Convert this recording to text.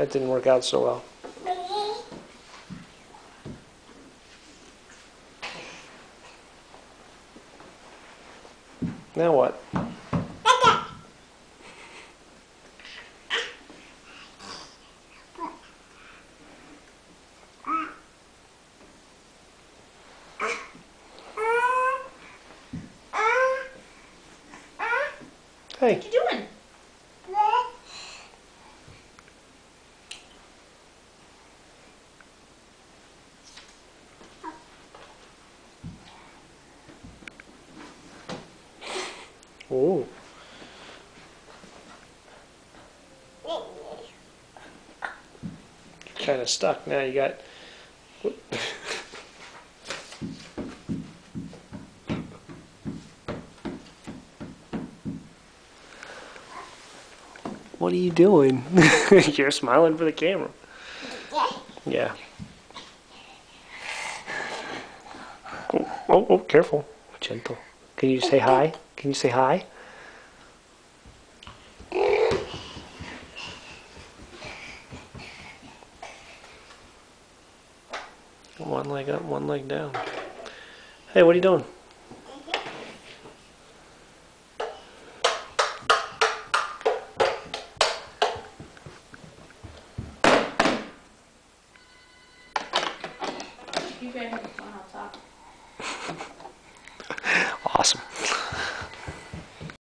That didn't work out so well. Now what? Hey, What you doing? Ooh. Kind of stuck. Now you got. What are you doing? You're smiling for the camera. Yeah. Oh, oh, oh, careful. Gentle. Can you say hi? Can you say hi? One leg up, one leg down. Hey, what are you doing? You better have the phone.